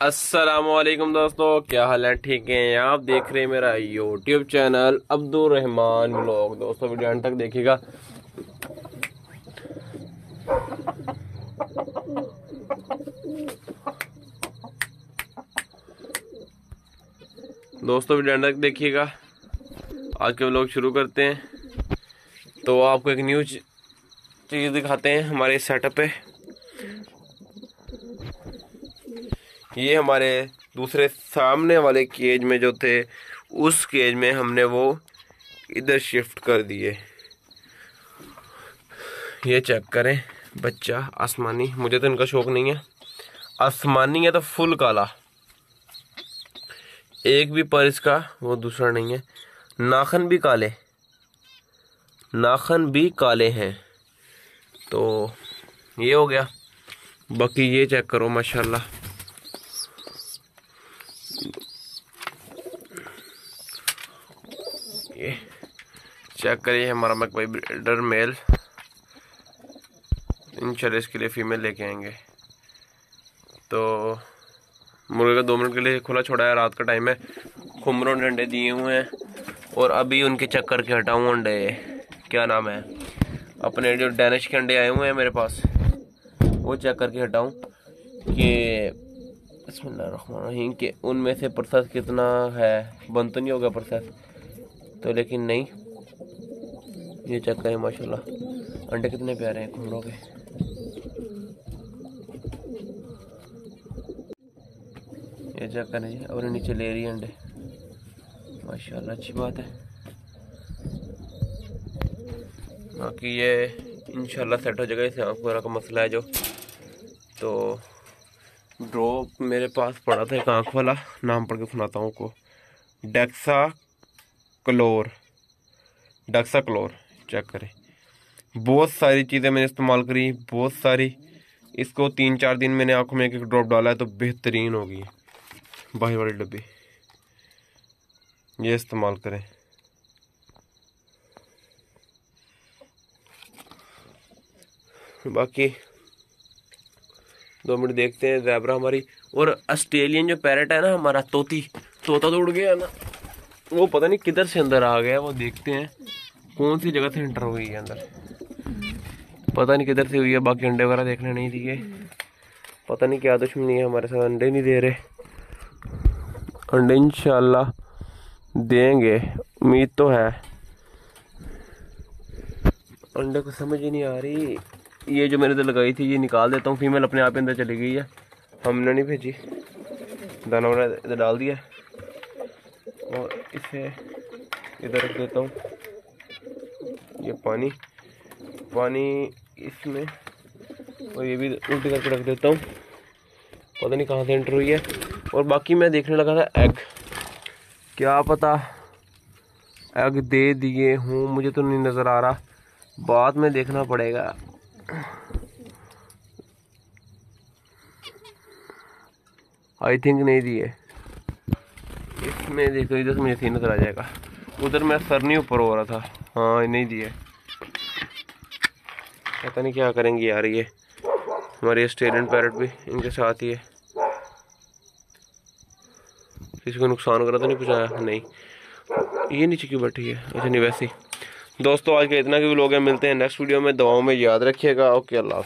असलकुम दोस्तों, क्या हाल है? ठीक है? आप देख रहे हैं मेरा YouTube channel Abdul Rahman blog दोस्तों, वीडियो एंड तक देखिएगा। दोस्तों, वीडियो एंड तक देखिएगा। आज के ब्लॉग शुरू करते हैं। तो आपको एक न्यू चीज़ दिखाते हैं हमारे सेटअप पे। ये हमारे दूसरे सामने वाले केज में जो थे, उस केज में हमने वो इधर शिफ्ट कर दिए। ये चेक करें, बच्चा, आसमानी, मुझे तो इनका शौक नहीं है। आसमानी है तो फुल काला। एक भी पर इसका, वो दूसरा नहीं है। नाखन भी काले। नाखन भी काले हैं। तो ये हो गया। बाकी ये चेक करो, माशाल्लाह। ये चेक करिए, हमारा मकबई ब्रीडर मेल। इन इसके लिए फीमेल लेके आएँगे। तो मुर्गे का दो मिनट के लिए खुला छोड़ा है, रात का टाइम है। खुमरों ने अंडे दिए हुए हैं और अभी उनके चक्कर के हटाऊँ अंडे। क्या नाम है? अपने जो डैनिश के अंडे आए हुए हैं मेरे पास, वो चेक करके हटाऊँ कि बसमीम कि उनमें से प्रोसेस कितना है? बंद तो नहीं होगा प्रोसेस तो लेकिन नहीं। ये चेक करें माशाल्लाह। अंडे कितने प्यारे हैं खुमरों के। ये चेक करें जी और नीचे ले रही अंडे। माशाल्लाह, अच्छी बात है। बाकी ये, इंशाल्लाह सेट हो जाएगा इसे आँख का मसला है जो। तो ड्रॉप मेरे पास पड़ा था एक आँख वाला, नाम पढ़ के सुनाता हूँ को डेक्सा क्लोर डक्सा क्लोर चेक करें। बहुत सारी चीज़ें मैंने इस्तेमाल करी, बहुत सारी। इसको तीन चार दिन मैंने आँखों में एक एक ड्रॉप डाला है तो बेहतरीन होगी बाहर वाली डब्बी। ये इस्तेमाल करें। बाकी, दो मिनट देखते हैं जैबरा हमारी। और ऑस्ट्रेलियन जो पैरेट है ना, हमारा तोती, तोता तो उड़ गया ना। वो पता नहीं किधर से अंदर आ गया, वो देखते हैं। कौन सी जगह से एंटर हुई है अंदर? पता नहीं किधर से हुई है, बाकी अंडे वगैरह देखने नहीं दिए। पता नहीं क्या दुश्मनी है, हमारे साथ अंडे नहीं दे रहे। अंडे इंशाल्लाह देंगे, उम्मीद तो है। अंडे को समझ ही नहीं आ रही। ये जो मैंने तो लगाई थी, ये निकाल देता हूँ फीमेल अपने आप अंदर चली गई है। हमने नहीं भेजी। दाना वाना इधर डाल दिया। और इसे इधर रख देता हूँ। ये पानी पानी इसमें और ये भी उल्टी करके रख देता हूँ। पता नहीं कहाँ से एंटर हुई है। और बाकी मैं देखने लगा था एग क्या पता एग दे दिए हूँ, मुझे तो नहीं नज़र आ रहा। बाद में देखना पड़ेगा। आई थिंक नहीं दिए। इसमें देखो, इधर से मुझे सीन नज़र आ जाएगा। उधर मैं सर नहीं ऊपर हो रहा था। हाँ नहीं दिए पता नहीं क्या करेंगे यार ये। हमारी स्टेडियम पैरट भी, इनके साथ ही है। किसी को नुकसान वगैरह तो नहीं पहुँचाया नहीं। ये नीचे क्यों बैठी है? अच्छा नहीं, वैसे दोस्तों, आज का इतना भी लोग हैं। मिलते हैं नेक्स्ट वीडियो में। दवाओं में याद रखिएगा। ओके, अल्लाह